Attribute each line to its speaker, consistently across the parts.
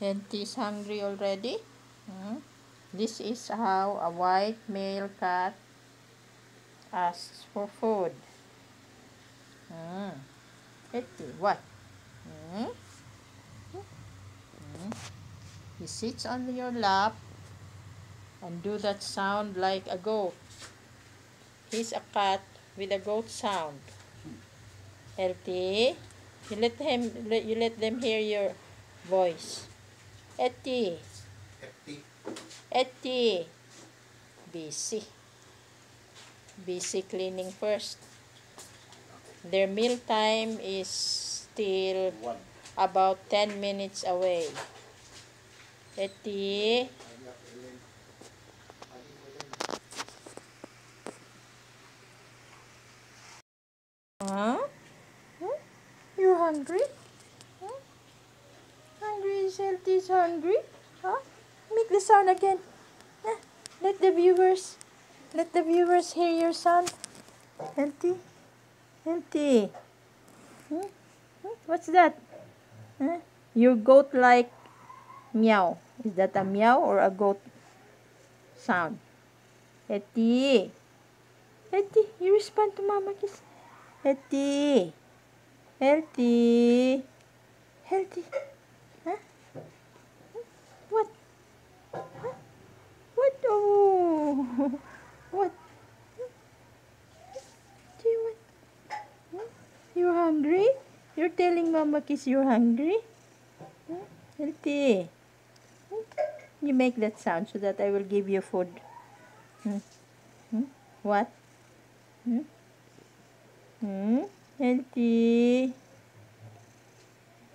Speaker 1: And he's hungry already. Hmm? This is how a white male cat asks for food. Hmm. Hetty, what? Hmm? Hmm? He sits on your lap and do that sound like a goat. He's a cat with a goat sound. Hetty, you let him you let them hear your voice. Hetty.
Speaker 2: Hefty.
Speaker 1: Etty. Busy. Busy cleaning first. Their meal time is still
Speaker 2: One.
Speaker 1: about 10 minutes away. Etty. Huh? Huh? You hungry? Hungry is healthy is hungry? Huh? Make the sound again. Huh? Let the viewers let the viewers hear your sound. Healthy? Healthy. Hmm? Hmm? What's that? Huh? Your goat like meow. Is that a meow or a goat sound? Hetty. Hetty, you respond to Mama Kiss. Hetty. Healthy. Healthy. Huh? What? Huh? What? Oh. What? Do you want? Hmm? You're hungry? You're telling Mama Kiss you're hungry? Healthy. You make that sound so that I will give you food. Hmm? Hmm? What? Hmm? Hmm? Healthy.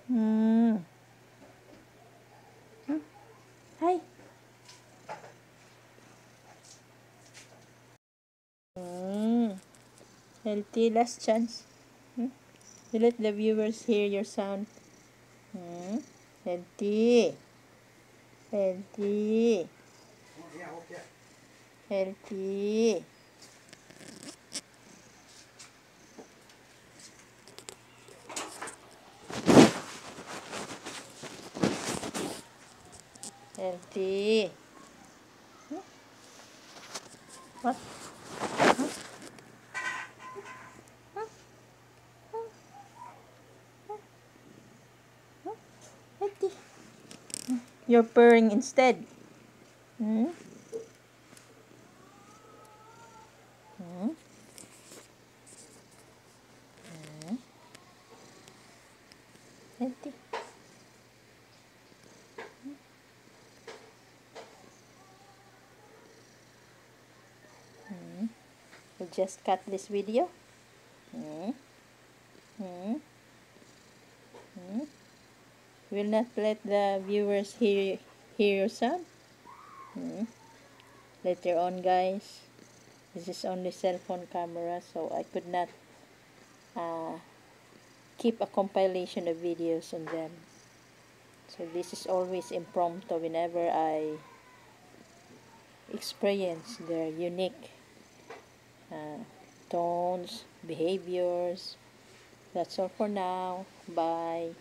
Speaker 1: Hmm. Hmm? Hi. Hmm. Healthy. Last chance. Let the viewers hear your sound. Hmm? Healthy. Healthy. Healthy. Healthy. What? Huh? Huh? Huh? Huh? Huh? Healthy. Hmm. You're purring instead. Hmm? Hmm? Hmm? Healthy. Hmm? We'll just cut this video. Hmm? Hmm? Hmm? Will not let the viewers hear hear your sound. Hmm? Later on, guys. This is only cell phone camera, so I could not uh, keep a compilation of videos on them. So this is always impromptu whenever I experience their unique uh, tones, behaviors. That's all for now. Bye.